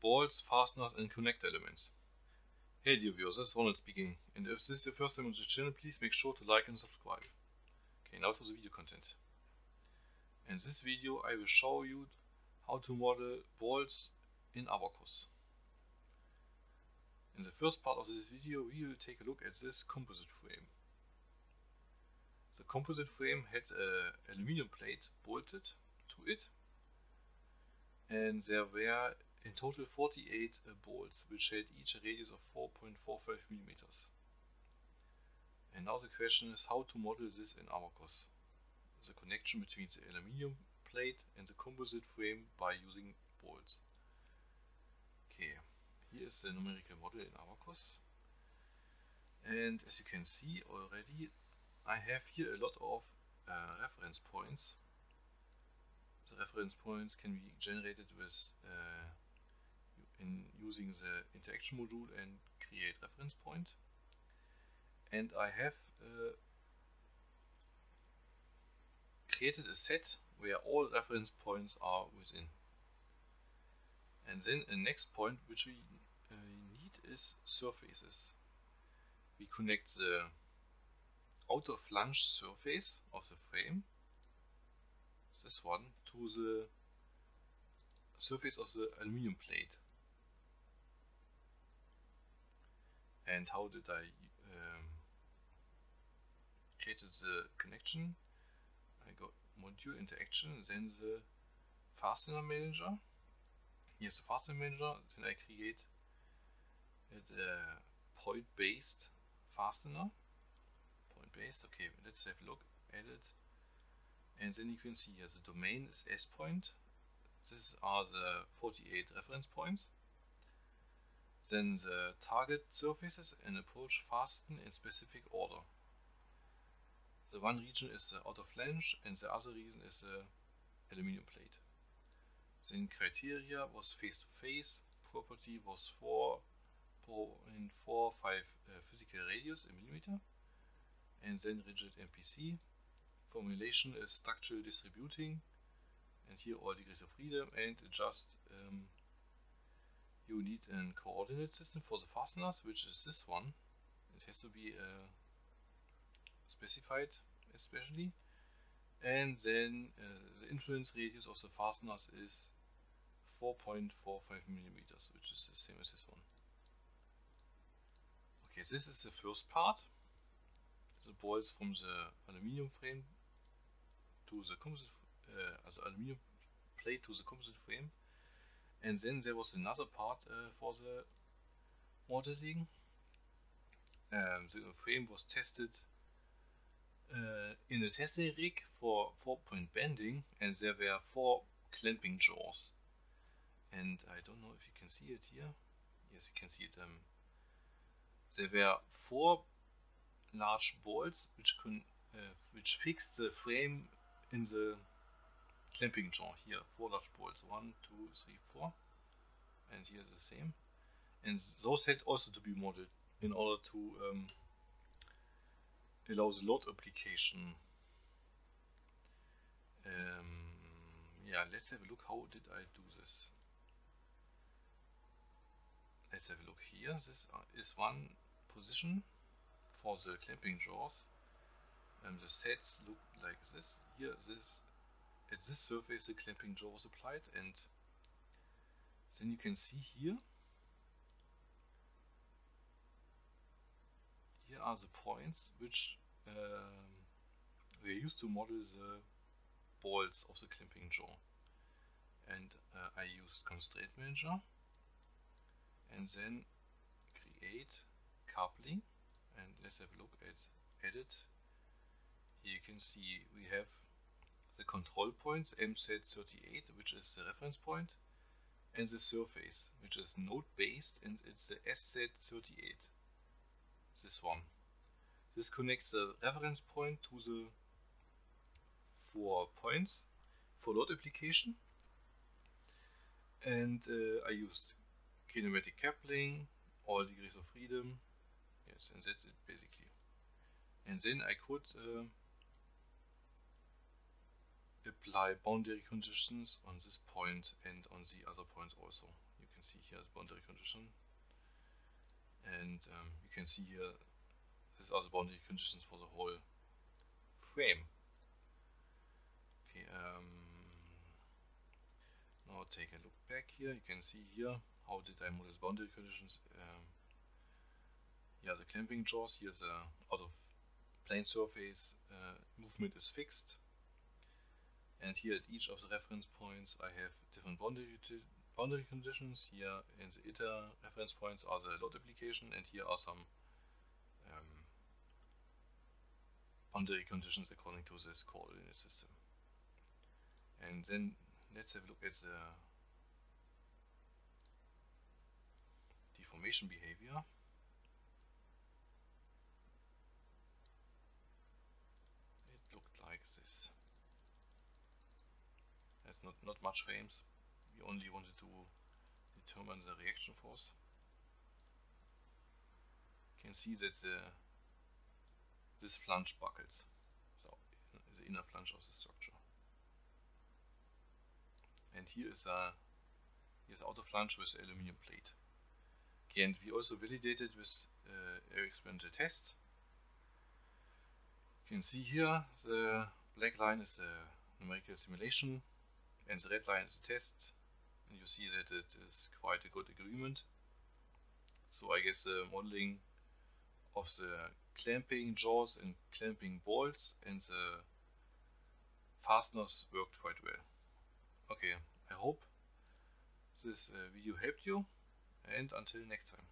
bolts, fasteners and connector elements. Hey dear viewers, this is Ronald speaking and if this is your first time on the channel please make sure to like and subscribe. Okay, now to the video content. In this video I will show you how to model bolts in Abaqus. In the first part of this video we will take a look at this composite frame. The composite frame had an aluminium plate bolted to it and there were in total 48 uh, bolts which had each a radius of 4.45 millimeters. And now the question is how to model this in Abaqus. The connection between the aluminium plate and the composite frame by using bolts. Okay, here is the numerical model in Abaqus. And as you can see already, I have here a lot of uh, reference points the reference points can be generated with uh, in using the interaction module and create reference point. And I have uh, created a set where all reference points are within. And then a next point which we uh, need is surfaces. We connect the outer flange surface of the frame this one to the surface of the aluminum plate. And how did I um, create the connection? I got module interaction, then the fastener manager. Here's the fastener manager, then I create a point-based fastener. Point-based, okay, let's have a look, edit, and then you can see here the domain is S point. These are the 48 reference points. Then the target surfaces and approach fasten in specific order. The one region is the outer flange and the other region is the aluminium plate. Then criteria was face to face, property was 4.45 uh, physical radius in millimeter, and then rigid MPC formulation is structural distributing and here all degrees of freedom and adjust um, you need a coordinate system for the fasteners which is this one. It has to be uh, specified especially. And then uh, the influence radius of the fasteners is 4.45 millimeters which is the same as this one. Okay this is the first part. The bolts from the aluminium frame to the composite, uh, also aluminium plate to the composite frame. And then there was another part uh, for the modeling. Um, the frame was tested uh, in a testing rig for four-point bending, and there were four clamping jaws. And I don't know if you can see it here. Yes, you can see it. Um, there were four large bolts which can uh, which fixed the frame in the clamping jaw here, four large bolts, one, two, three, four, and here the same. And those had also to be modeled in order to um, allow the load application. Um, yeah, let's have a look. How did I do this? Let's have a look here. This is one position for the clamping jaws um, the sets look like this. Here, this at this surface the clamping jaw was applied, and then you can see here. Here are the points which um, we used to model the bolts of the clamping jaw. And uh, I used constraint manager and then create coupling and let's have a look at edit here you can see we have control points MZ38 which is the reference point and the surface which is node based and it's the SZ38 this one. This connects the reference point to the four points for load application and uh, I used kinematic coupling all degrees of freedom yes and that's it basically. And then I could uh, apply boundary conditions on this point and on the other points also. You can see here the boundary condition. And um, you can see here, these are the boundary conditions for the whole frame. Okay, um, now take a look back here. You can see here, how did I model the boundary conditions. Um, yeah, the clamping jaws, here the out of plane surface uh, movement is fixed. And here at each of the reference points I have different boundary, boundary conditions. Here in the ITER reference points are the load application and here are some um, boundary conditions according to this coordinate system. And then let's have a look at the deformation behavior. Not, not much frames. We only wanted to determine the reaction force. You can see that the this flange buckles, so the inner flange of the structure. And here is a here's outer flange with aluminum plate. Okay, and we also validated with uh, experimental test. You can see here the black line is the numerical simulation and the red line is the test and you see that it is quite a good agreement. So I guess the modeling of the clamping jaws and clamping bolts and the fasteners worked quite well. Okay, I hope this uh, video helped you and until next time.